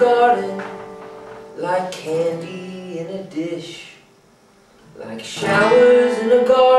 garden like candy in a dish like showers in a garden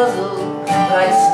azul vai